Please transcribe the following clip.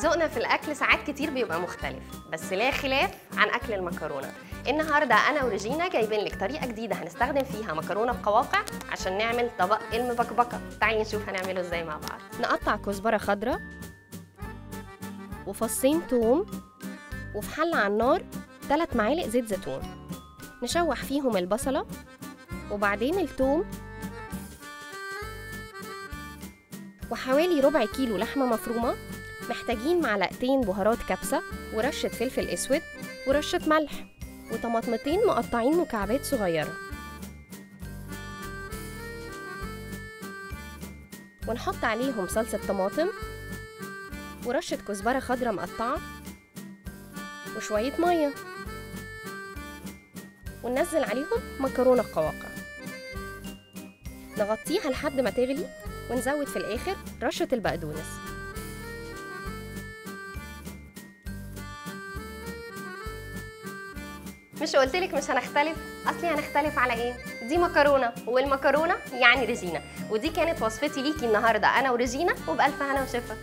ذوقنا في الأكل ساعات كتير بيبقى مختلف بس لا خلاف عن أكل المكرونة. النهارده أنا وريجينا جايبين لك طريقة جديدة هنستخدم فيها مكرونة بقواقع عشان نعمل طبق المبكبكة. تعالي نشوف هنعمله إزاي مع بعض. نقطع كزبرة خضراء وفصين توم وفي حلة على النار 3 معالق زيت زيتون. نشوح فيهم البصلة وبعدين التوم وحوالي ربع كيلو لحمة مفرومة محتاجين معلقتين بهارات كبسة ورشة فلفل أسود ورشة ملح وطماطمتين مقطعين مكعبات صغيرة. ونحط عليهم صلصة طماطم ورشة كزبرة خضراء مقطعة وشوية مية. وننزل عليهم مكرونة قواقع. نغطيها لحد ما تغلي ونزود في الآخر رشة البقدونس. مش قلتلك مش هنختلف؟ أصلي هنختلف على إيه؟ دي مكرونة والمكرونة يعني ريجينا ودي كانت وصفتي ليكي النهارده أنا وريجينا وبألف هنا وشفا.